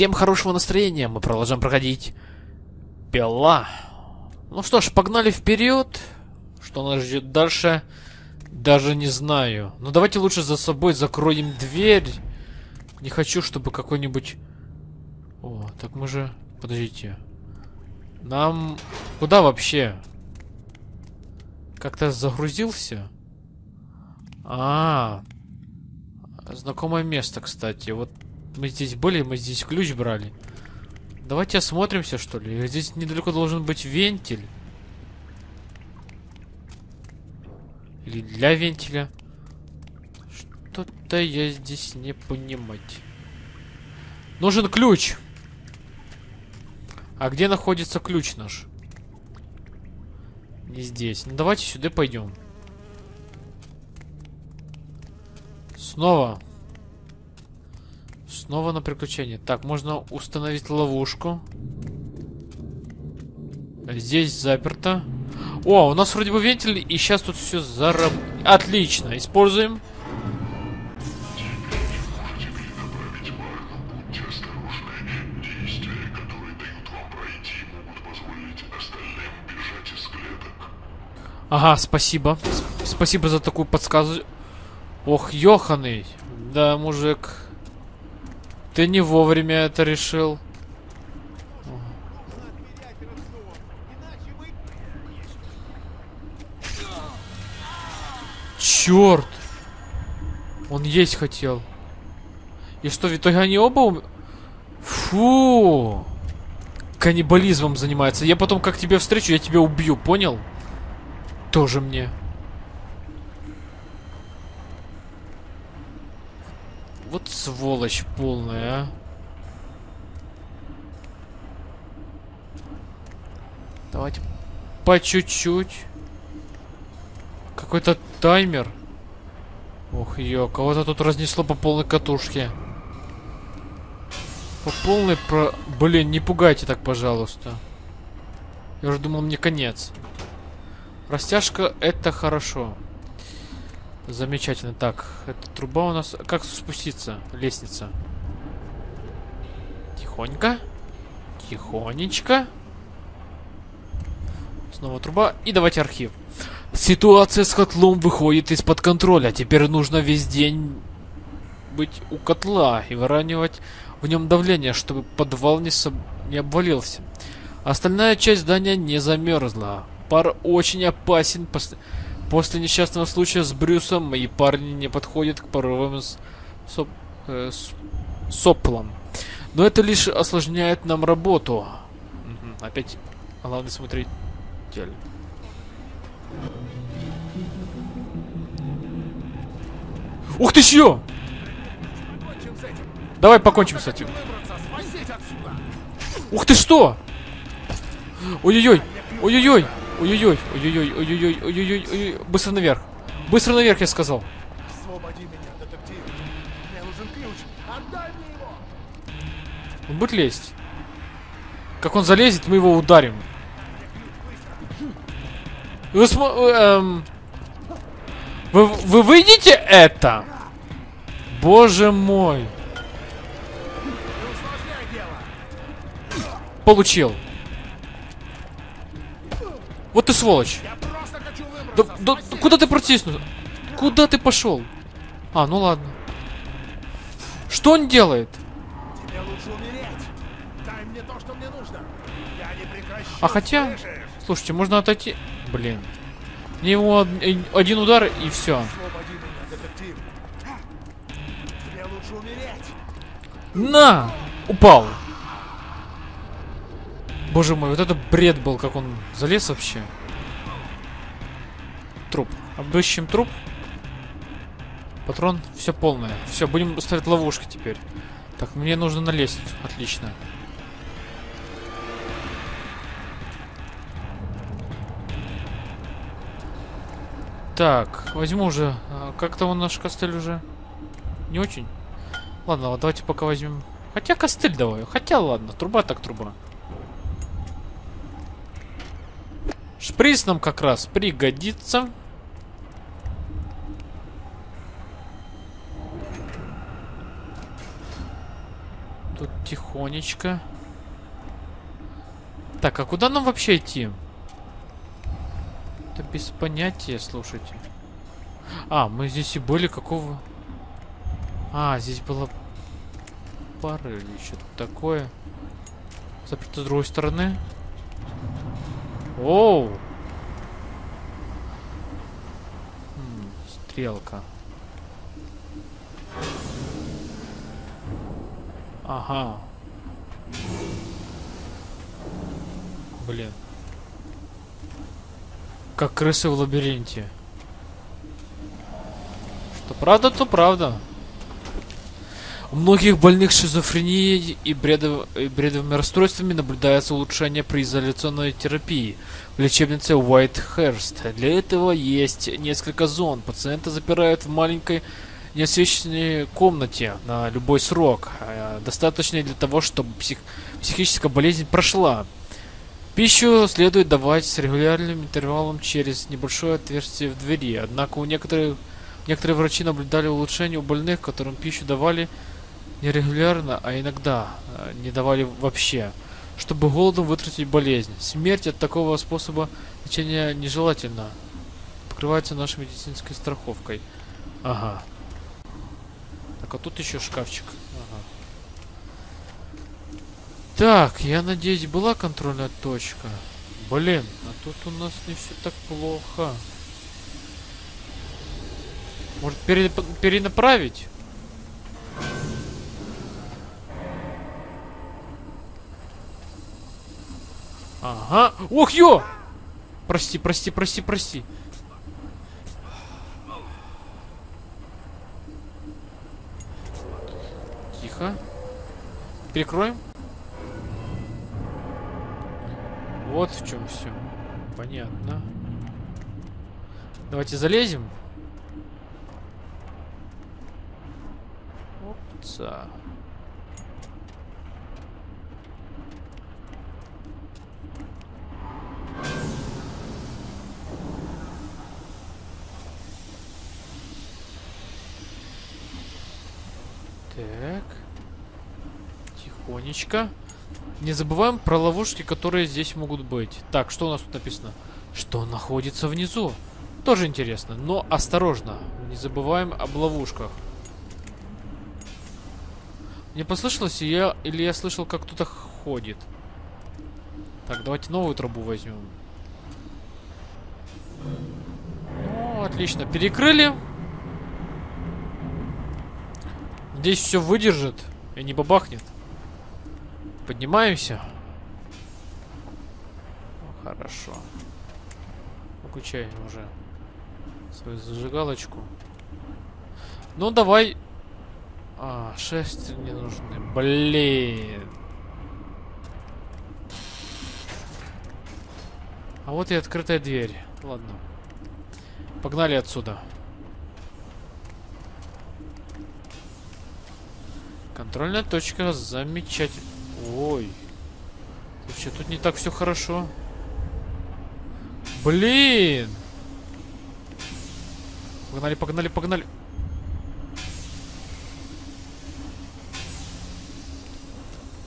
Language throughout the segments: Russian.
Всем хорошего настроения, мы продолжаем проходить Пила. Ну что ж, погнали вперед. Что нас ждет дальше, даже не знаю. Но давайте лучше за собой закроем дверь. Не хочу, чтобы какой-нибудь... О, так мы же... Подождите. Нам... Куда вообще? Как-то загрузился? А, -а, а, знакомое место, кстати. Вот мы здесь были, мы здесь ключ брали. Давайте осмотримся, что ли. Здесь недалеко должен быть вентиль. Или для вентиля. Что-то я здесь не понимать. Нужен ключ. А где находится ключ наш? Не здесь. Ну давайте сюда пойдем. Снова. Снова на приключение. Так, можно установить ловушку. Здесь заперто. О, у нас вроде бы вентиль, и сейчас тут все зараб... Отлично, используем. Ага, спасибо. Спасибо за такую подсказку. Ох, ёханый. Да, мужик. Ты не вовремя это решил. Черт! Он есть хотел. И что, в итоге они оба ум... Фу! Каннибализмом занимается. Я потом как тебе встречу, я тебя убью, понял? Тоже мне. Вот сволочь полная, а. Давайте по чуть-чуть. Какой-то таймер. Ох, ё, кого-то тут разнесло по полной катушке. По полной про... Блин, не пугайте так, пожалуйста. Я уже думал, мне конец. Растяжка это хорошо. Замечательно. Так, эта труба у нас... Как спуститься? Лестница. Тихонько. Тихонечко. Снова труба. И давайте архив. Ситуация с котлом выходит из-под контроля. Теперь нужно весь день быть у котла и выравнивать в нем давление, чтобы подвал не, соб... не обвалился. Остальная часть здания не замерзла. Пар очень опасен. Пос... После несчастного случая с Брюсом мои парни не подходят к паровым. Соп... Э, соплам. Но это лишь осложняет нам работу. Угу. Опять главный смотритель. Ух ты чё! Давай покончим с этим. Ух ты что! Ой-ой-ой! Ой-ой-ой! Ой-ой-ой, ой-ой-ой, ой-ой-ой, ой-ой-ой, ой быстро наверх. Быстро наверх, я сказал. Освободи меня, детектив. Мне нужен ключ. Отдай мне его. Он будет лезть. Как он залезет, мы его ударим. Вы, эм... вы, вы выйдете это? Боже мой. Получил. Вот ты сволочь. Да, да, куда ты протиснулся? Куда ты пошел? А, ну ладно. Что он делает? А хотя... Слушайте, можно отойти... Блин. Мне его один удар и все. На! Упал. Боже мой, вот это бред был, как он залез вообще. Труп. Обыщем труп. Патрон, все полное. Все, будем ставить ловушки теперь. Так, мне нужно на лестницу. Отлично. Так, возьму уже. А, как-то он наш костыль уже не очень. Ладно, давайте пока возьмем. Хотя костыль давай. Хотя ладно, труба так труба. Шприц нам как раз пригодится. Тут тихонечко. Так, а куда нам вообще идти? Это без понятия, слушайте. А, мы здесь и были какого... А, здесь было пары или что-то такое. Заперто с другой стороны. Оу! Стрелка. Ага. Блин. Как крысы в лабиринте. Что правда, то правда. У многих больных шизофренией и, бредов... и бредовыми расстройствами наблюдается улучшение при изоляционной терапии в лечебнице Уайтхерст. Для этого есть несколько зон. Пациента запирают в маленькой неосвещенной комнате на любой срок, э, достаточный для того, чтобы псих... психическая болезнь прошла. Пищу следует давать с регулярным интервалом через небольшое отверстие в двери. Однако у некоторых некоторые врачи наблюдали улучшение у больных, которым пищу давали не регулярно, а иногда э, не давали вообще, чтобы голодом вытратить болезнь. Смерть от такого способа лечения нежелательна. Покрывается нашей медицинской страховкой. Ага. Так, а тут еще шкафчик. Ага. Так, я надеюсь, была контрольная точка. Блин, а тут у нас не все так плохо. Может, пере перенаправить? Ага. Ох, ё! Прости, прости, прости, прости. Тихо. Перекроем. Вот в чем все. Понятно. Давайте залезем. Опца. Так. Тихонечко. Не забываем про ловушки, которые здесь могут быть. Так, что у нас тут написано? Что находится внизу? Тоже интересно, но осторожно. Не забываем об ловушках. Мне послышалось, я, или я слышал, как кто-то ходит. Так, давайте новую трубу возьмем. Ну, отлично. Перекрыли. Здесь все выдержит и не бабахнет. Поднимаемся. Хорошо. Выключаем уже свою зажигалочку. Ну, давай. А, шесть не нужны. Блин. А вот и открытая дверь. Ладно. Погнали отсюда. Контрольная точка замечательно. Ой. Слушай, тут не так все хорошо. Блин! Погнали, погнали, погнали.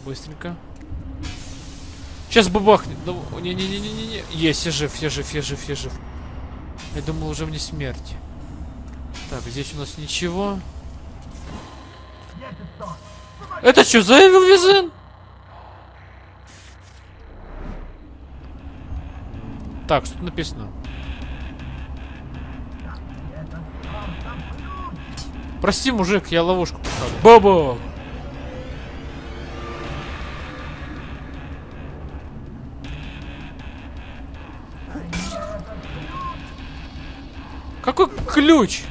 Быстренько. Сейчас бабахнет. Ну, не-не-не-не-не. Есть, я жив, я жив, я жив, я жив. Я думал, уже мне смерть. Так, здесь у нас ничего. Это что, за Evil Так, что тут написано? Прости, мужик, я ловушку поставлю. Баба! Какой ключ?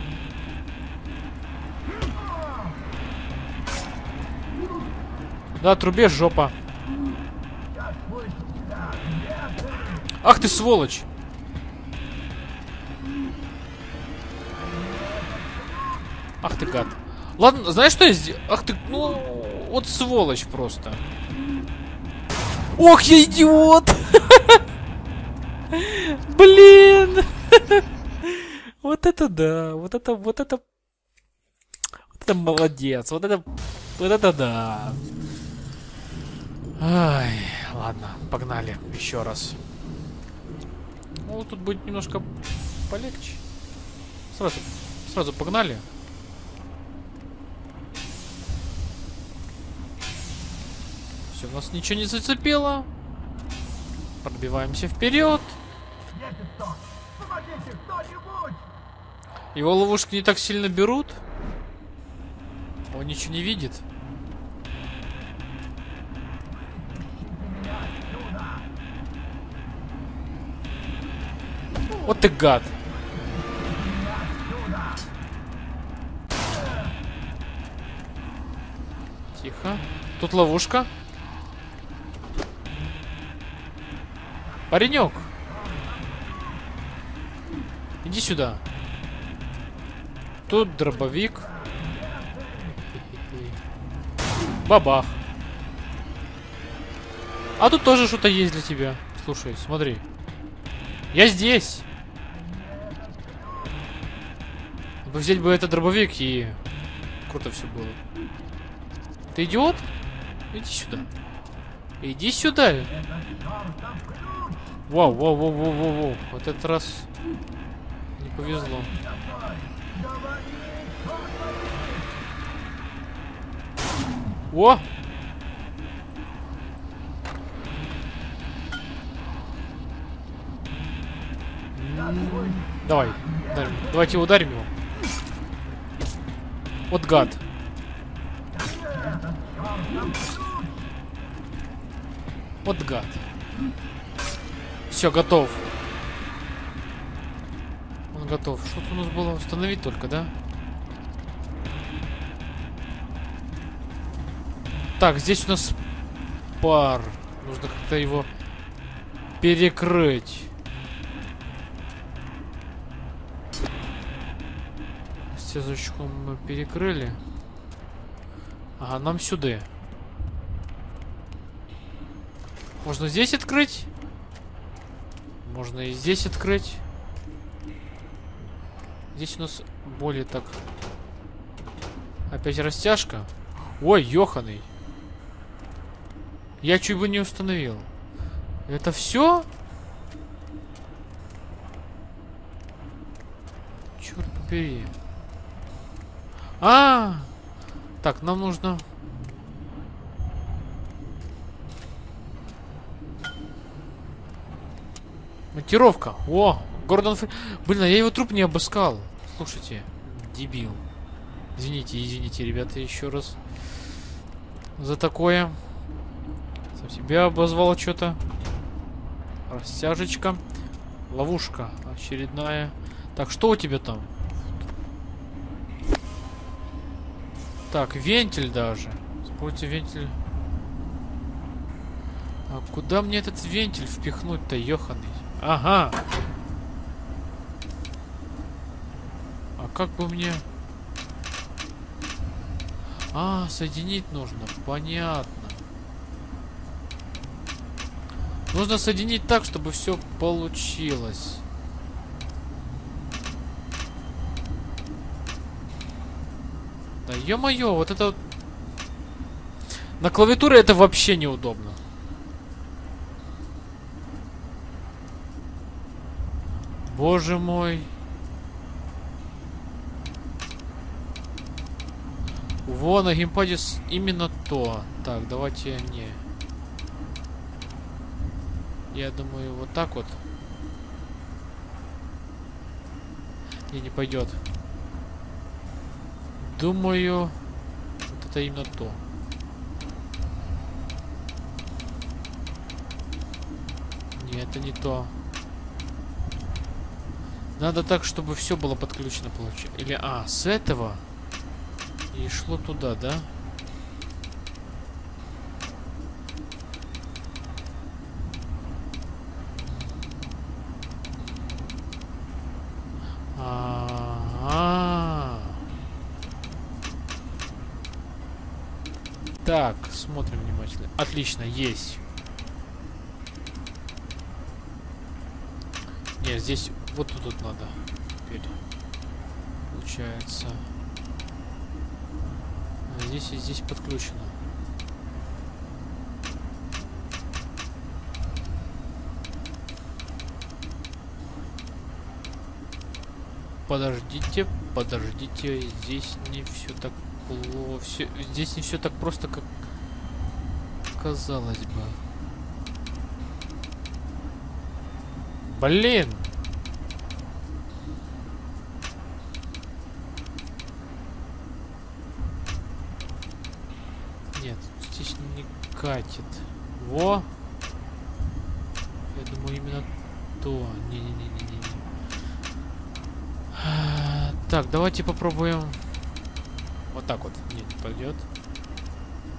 Да, трубе жопа. Ах ты сволочь! Ах ты гад. Ладно, знаешь, что я сделал? Ах ты, ну, вот сволочь просто. Ох, я идиот! Блин! Вот это да, вот это, вот это, вот это молодец, вот это, вот это да. Ай, ладно, погнали еще раз. Ну, тут будет немножко полегче. Сразу, сразу погнали. Все, нас ничего не зацепило. Пробиваемся вперед. Его ловушки не так сильно берут. Он ничего не видит. Вот ты гад. Тихо. Тут ловушка. Паренек. Иди сюда. Тут дробовик. Бабах. А тут тоже что-то есть для тебя. Слушай, смотри. Я здесь. Бы взять бы этот дробовик и... Круто все было. Ты идиот? Иди сюда. Иди сюда. Вау, вау, вау, вау, вау, вау. Вот этот раз не повезло. О! Давай, давайте ударим его. Вот гад. Вот гад. Все, готов. Он готов. Что-то у нас было установить только, да? Так, здесь у нас пар. Нужно как-то его перекрыть. Стезочку мы перекрыли. Ага, нам сюда. Можно здесь открыть. Можно и здесь открыть. Здесь у нас более так... Опять растяжка. Ой, ёханый. Я чуть бы не установил. Это все? Черт побери. А, -а, а, так, нам нужно. Монтировка. О, Гордон Фри... Блин, а я его труп не обыскал. Слушайте, дебил. Извините, извините, ребята, еще раз за такое. Сам себя обозвал что-то. Растяжечка. Ловушка очередная. Так, что у тебя там? Так, вентиль даже. Используйте вентиль. А куда мне этот вентиль впихнуть-то, ёханый? Ага. А как бы мне... А, соединить нужно. Понятно. Нужно соединить так, чтобы все получилось. Да ё-моё, вот это. На клавиатуре это вообще неудобно. Боже мой. Во, на геймпаде именно то. Так, давайте не. Я думаю, вот так вот. И не пойдет. Думаю, вот это именно то. Нет, это не то. Надо так, чтобы все было подключено, получается. Или, а, с этого и шло туда, да? Так, Отлично, есть. Не, здесь вот тут вот надо. Теперь. Получается. Здесь и здесь подключено. Подождите, подождите, здесь не все так плохо, все, здесь не все так просто, как казалось бы. Блин! Нет, здесь не катит. Во! Я думаю, именно то. Не-не-не-не-не. Так, давайте попробуем. Вот так вот. Нет, не пойдет.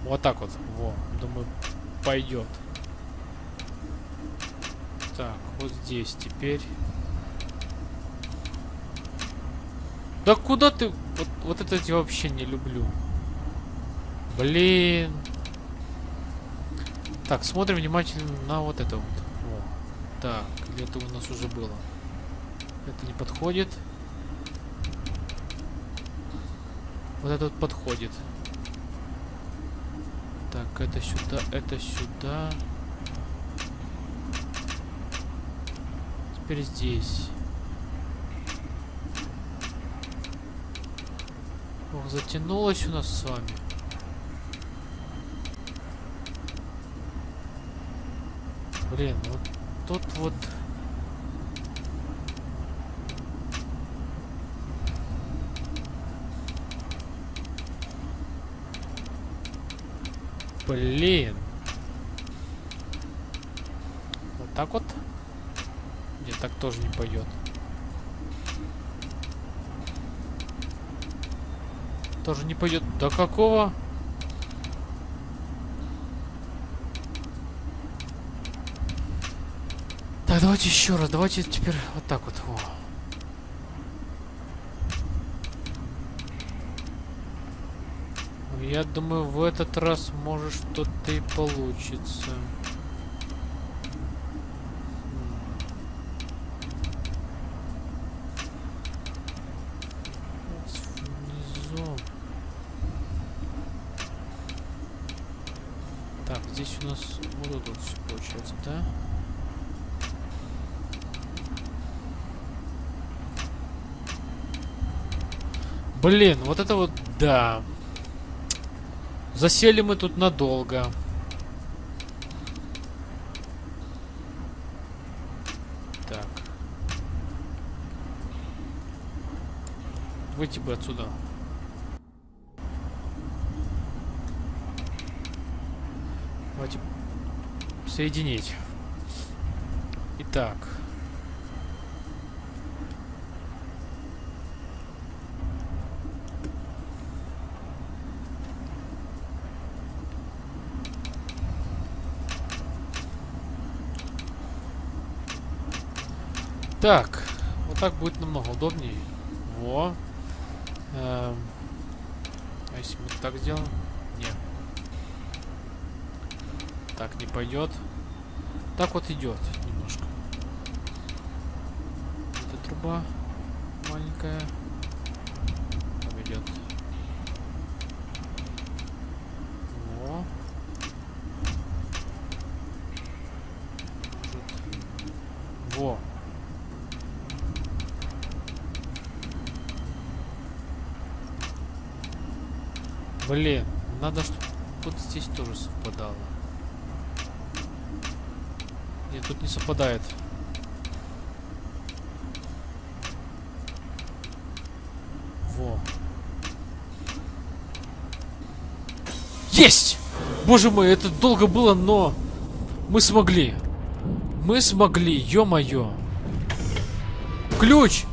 Вот так вот. Во. Думаю, пойдет. Так, вот здесь теперь. Да куда ты? Вот, вот это я вообще не люблю. Блин. Так, смотрим внимательно на вот это вот. О. Так, где это у нас уже было. Это не подходит. Вот этот подходит. Так, это сюда, это сюда. Теперь здесь. Ох, затянулось у нас с вами. Блин, вот тут вот... Блин. Вот так вот? Нет, так тоже не пойдет. Тоже не пойдет. До какого? Так, давайте еще раз. Давайте теперь вот так вот. О. Я думаю, в этот раз может что-то и получится. Внизу. Так, здесь у нас вот тут все получается, да? Блин, вот это вот, да. Засели мы тут надолго. Так. Выйти бы отсюда. Давайте соединить. Итак. Так, вот так будет намного удобнее. Во. Эм. А если мы так сделаем? Нет. Так не пойдет. Так вот идет немножко. Эта труба маленькая. Там идет. Во. Может. Во. Блин, надо, чтобы вот здесь тоже совпадало. Нет, тут не совпадает. Во. Есть! Боже мой, это долго было, но мы смогли. Мы смогли, ё-моё. Ключ!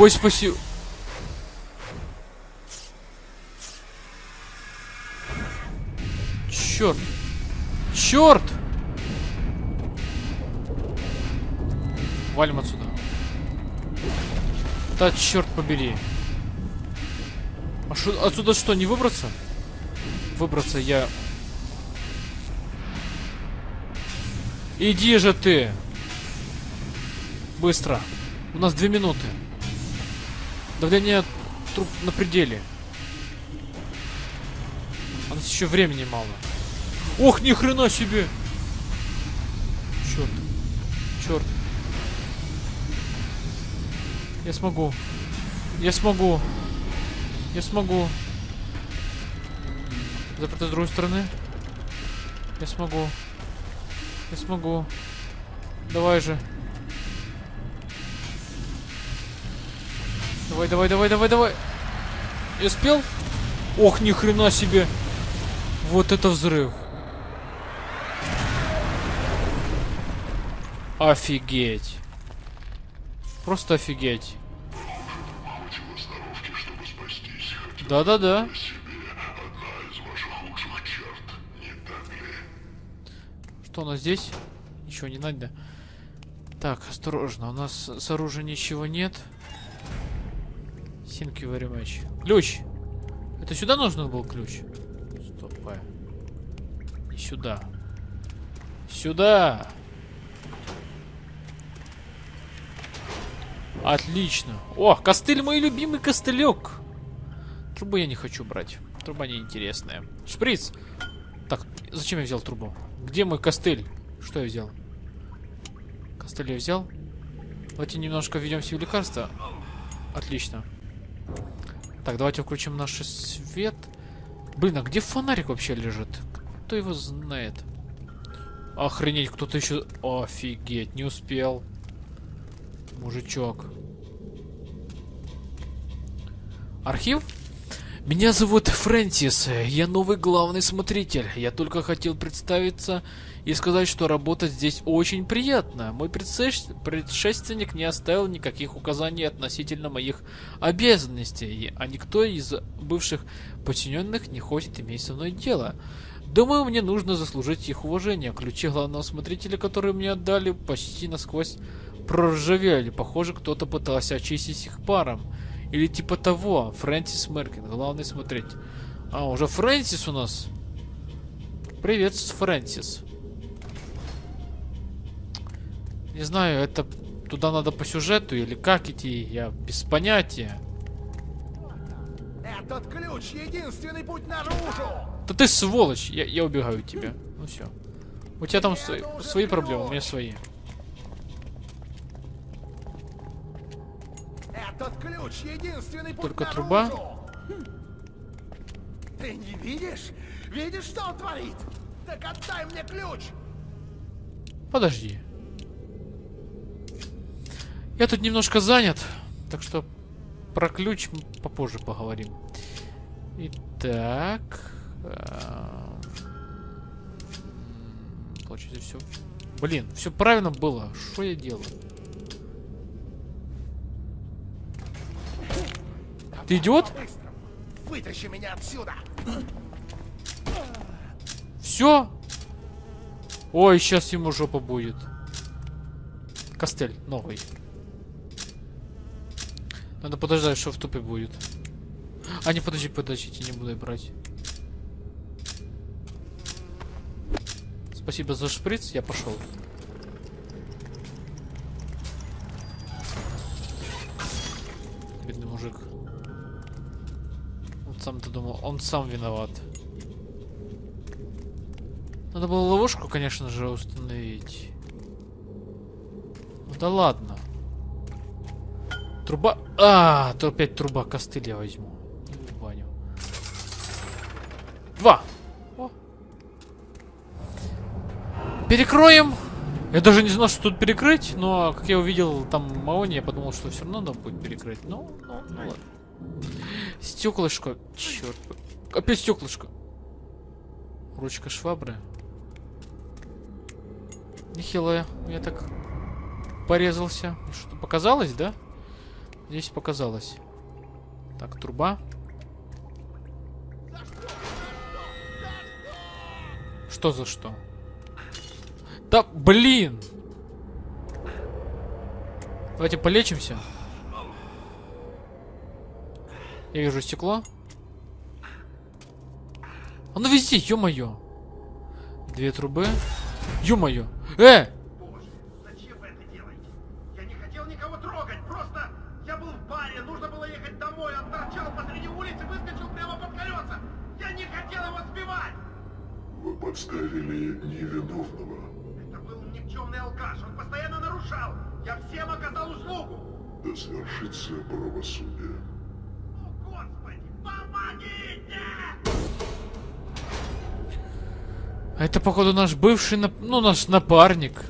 Ой, спасибо. Черт. Черт! Валим отсюда. Да черт побери. А шо, отсюда что, не выбраться? Выбраться я... Иди же ты! Быстро. У нас две минуты. Давление труп на пределе. У нас еще времени мало. Ох, ни хрена себе! Черт. Черт. Я смогу. Я смогу. Я смогу. Заперто с другой стороны. Я смогу. Я смогу. Давай же. Давай, давай, давай, давай, давай. Я успел? Ох, ни хрена себе. Вот это взрыв. Офигеть. Просто офигеть. Да-да-да. Что у нас здесь? Ничего не надо. Так, осторожно. У нас с оружием ничего нет. Thank you very much. Ключ! Это сюда нужен был ключ? Стоп. Не сюда. Сюда! Отлично. О, костыль мой любимый костылек. Трубу я не хочу брать. Труба неинтересная. Шприц. Так, зачем я взял трубу? Где мой костыль? Что я взял? Костыль я взял. Давайте немножко введем себе лекарство. Отлично. Так, давайте включим наш свет. Блин, а где фонарик вообще лежит? Кто его знает? Охренеть, кто-то еще... Офигеть, не успел. Мужичок. Архив? Меня зовут Фрэнсис, я новый главный смотритель. Я только хотел представиться и сказать, что работать здесь очень приятно. Мой предшественник не оставил никаких указаний относительно моих обязанностей, а никто из бывших подчиненных не хочет иметь со мной дело. Думаю, мне нужно заслужить их уважение. Ключи главного смотрителя, которые мне отдали, почти насквозь проржавели. Похоже, кто-то пытался очистить их паром. Или типа того. Фрэнсис Меркин. Главное смотреть. А, уже Фрэнсис у нас. Привет, Фрэнсис. Не знаю, это туда надо по сюжету или как идти, я без понятия. Этот ключ единственный путь наружу. Да ты сволочь, я, я убегаю от тебя. Ну все. У тебя там свои, свои проблемы, у меня свои. Этот ключ единственный путь Только труба? Ты не видишь? Видишь, что он творит? Так отдай мне ключ! Подожди. Я тут немножко занят, так что про ключ мы попозже поговорим. Итак... эм, Получается все... Блин, все правильно было. Что я делаю? Ты идиот? Вытащи меня отсюда! Все? Ой, сейчас ему жопа будет. Костель новый. Надо подождать, что в тупе будет. А, не, подожди, подождите, не буду я брать. Спасибо за шприц, я пошел. Он сам виноват. Надо было ловушку, конечно же, установить. Ну да ладно. Труба... А, то опять труба костыль возьму. И в. Два. О. Перекроем. Я даже не знал, что тут перекрыть, но как я увидел там Маони, я подумал, что все равно надо будет перекрыть. Ну, ну, ну ладно. Стеклышко. Черт. Опять стеклышко. Ручка швабры. Нехилая. Я так порезался. Что показалось, да? Здесь показалось. Так, труба. Что за что? Да, блин! Давайте полечимся. Я вижу стекло. Оно везде, ё-моё. Две трубы. Ё-моё. Э! Боже, зачем вы это делаете? Я не хотел никого трогать, просто я был в баре, нужно было ехать домой, он торчал посреди улицы, выскочил прямо под колеса. Я не хотел его сбивать! Вы подставили невиновного. Это был никчемный алкаш, он постоянно нарушал нарушал! Я всем оказал услугу! Да свершится правосудие. Это, походу, наш бывший, нап- ну, наш напарник.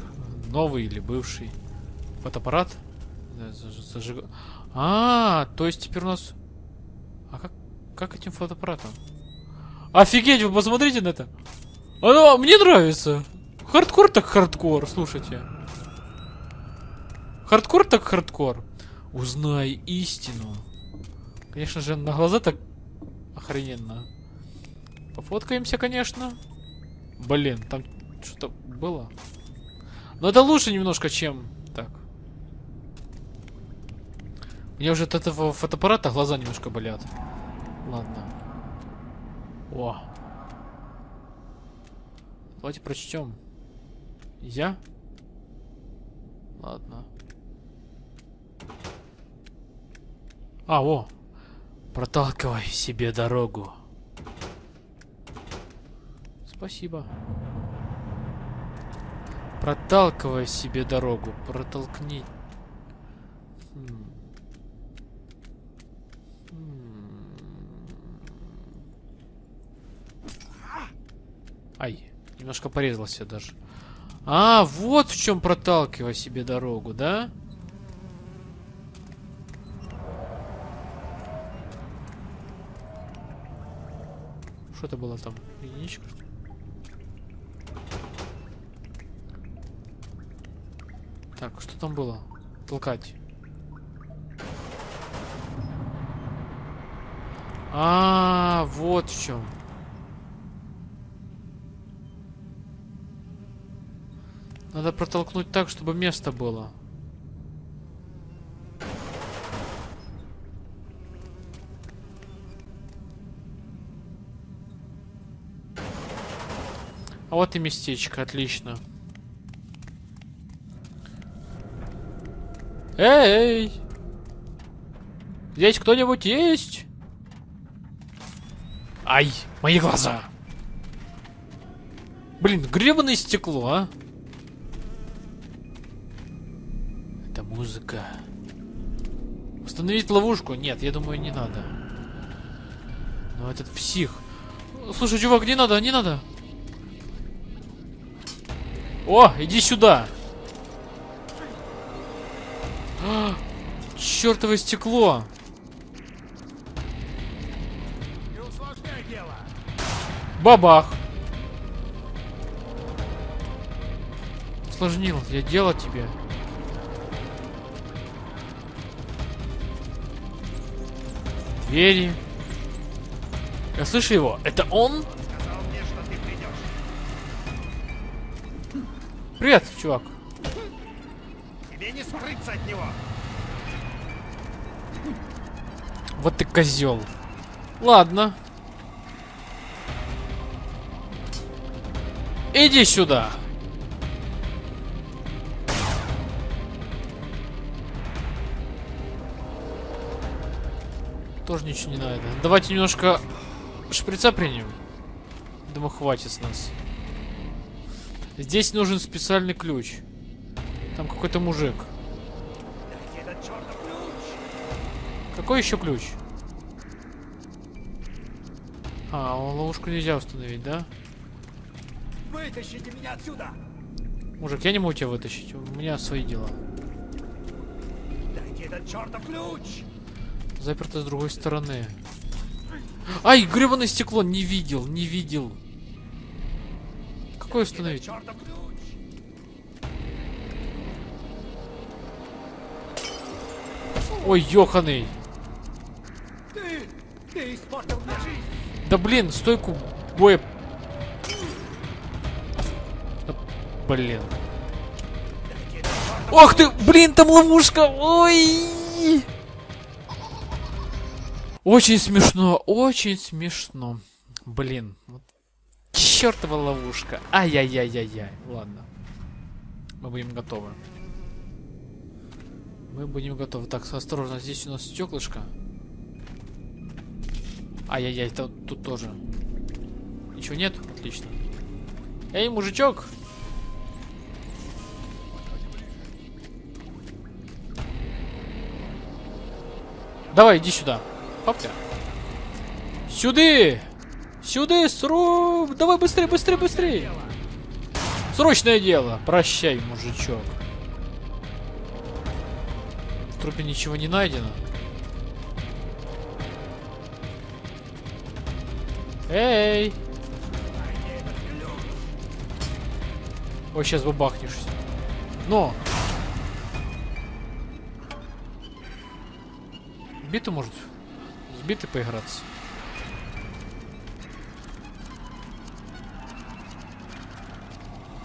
Новый или бывший. Фотоаппарат? Заж- зажиг- А, то есть теперь у нас... А как, как этим фотоаппаратом? Офигеть, вы посмотрите на это. Оно мне нравится. Хардкор так хардкор, слушайте. Хардкор так хардкор. Узнай истину. Конечно же, на глаза так охрененно. Пофоткаемся, конечно. Блин, там что-то было. Но это лучше немножко, чем так. Мне уже от этого фотоаппарата глаза немножко болят. Ладно. О. Давайте прочтем. Я? Ладно. А, о. Проталкивай себе дорогу. Спасибо. Проталкивай себе дорогу. Протолкни. Ай, немножко порезался даже. А, вот в чем проталкивай себе дорогу, да? Что это было там? Единичка, что ли? Так, что там было? Толкать. А, вот в чем. Надо протолкнуть так, чтобы место было. А вот и местечко, отлично. Эй! Здесь кто-нибудь есть? Ай, мои глаза! Блин, гребаное стекло, а? Это музыка. Установить ловушку? Нет, я думаю, не надо. Но этот псих. Слушай, чувак, не надо, не надо. О, иди сюда. А, чертово стекло. Бабах. Усложнил я дело тебе. Двери. Я слышу его. Это он? Мне, что ты придешь. Привет, чувак. Не скрыться от него! Вот ты козел. Ладно. Иди сюда. Тоже ничего не надо. Давайте немножко шприца примем. Думаю, хватит с нас. Здесь нужен специальный ключ. Там какой-то мужик. Какой еще ключ? А, ловушку нельзя установить, да? Вытащите меня отсюда! Мужик, я не могу тебя вытащить. У меня свои дела. Дайте этот чертов ключ! Заперто с другой стороны. Ай, гребаное стекло! Не видел, не видел. Какой установить? Ой, ёханый. Ты! Ты испортил мне жизнь! Да блин, стойку боя. Да, блин. Ох ты, блин, там ловушка. Ой. Очень смешно, очень смешно. Блин. вот Чертова ловушка. Ай-яй-яй-яй-яй. Ладно. Мы будем готовы. Мы будем готовы. Так, осторожно, здесь у нас стеклышко. Ай-яй-яй, тут, тут тоже. Ничего нет? Отлично. Эй, мужичок! Давай, иди сюда. Папка. Сюды! Сюды, сру! Давай быстрее, быстрее, быстрее! Срочное дело! Прощай, мужичок. Трупе ничего не найдено. Эй! Ой, сейчас бабахнешься. Но! Биту может? С битой поиграться.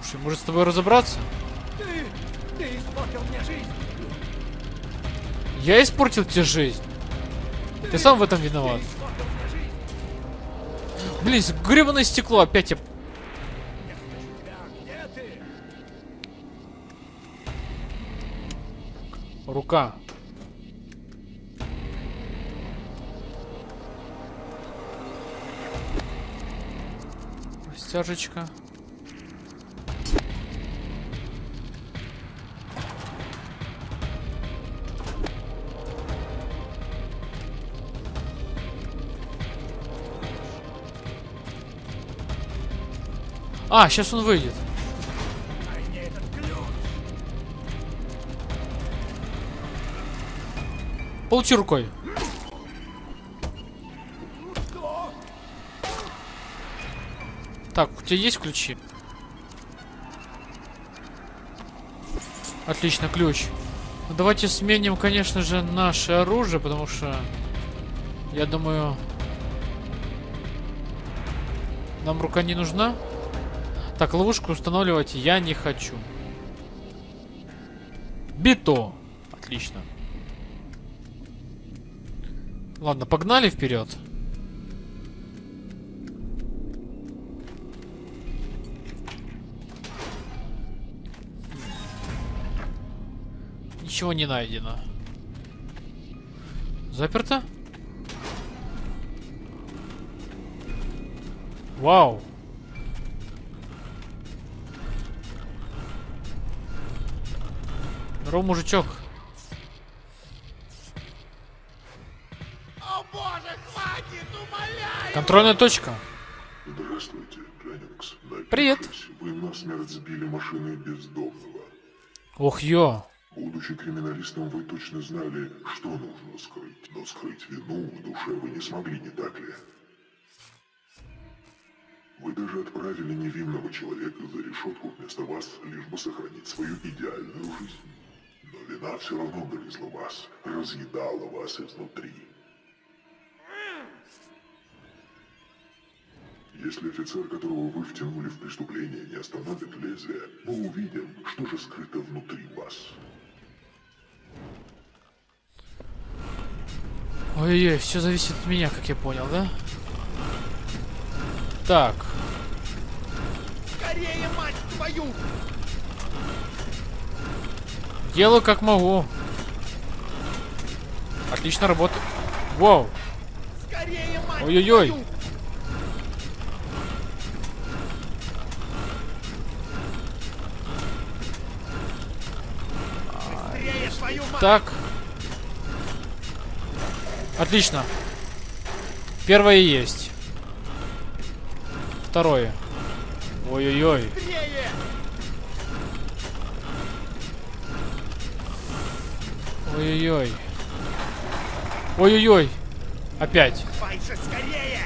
Слушай, может с тобой разобраться? Ты, ты испортил мне жизнь. Я испортил тебе жизнь. Ты сам в этом виноват. Блин, гребаное стекло опять я... Рука. Стяжечка. А, сейчас он выйдет. Получи рукой. Так, у тебя есть ключи? Отлично, ключ. Ну, давайте сменим, конечно же, наше оружие, потому что я думаю, нам рука не нужна. Так, ловушку устанавливать я не хочу. Бито. Отлично. Ладно, погнали вперед. Ничего не найдено. Заперто? Вау. Здорово, мужичок. О боже, хватит, умоляю! Контрольная точка. Здравствуйте, Дженнингс. Привет. Вы насмерть сбили машины бездомного. Ох, ё. Будучи криминалистом, вы точно знали, что нужно скрыть. Но скрыть вину в душе вы не смогли, не так ли? Вы даже отправили невинного человека за решетку вместо вас, лишь бы сохранить свою идеальную жизнь. Но вина все равно грызла вас, разъедала вас изнутри. Если офицер, которого вы втянули в преступление, не остановит лезвие, мы увидим, что же скрыто внутри вас. Ой-ой, все зависит от меня, как я понял, да? Так. Скорее, мать твою! Делаю как могу. Отлично работает. Вау. Ой-ой-ой. Так. Отлично. Первое есть. Второе. Ой-ой-ой. Ой-ой-ой. Ой-ой-ой. Опять. Скорее!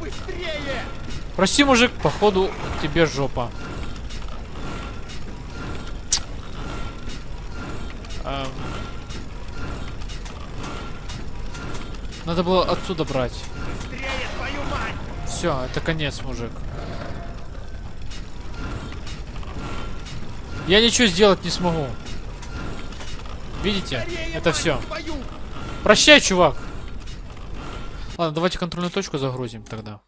Быстрее! Прости, мужик, походу тебе жопа. Надо было отсюда брать. Все, это конец, мужик. Я ничего сделать не смогу. Видите? Это все. Прощай, чувак. Ладно, давайте контрольную точку загрузим тогда.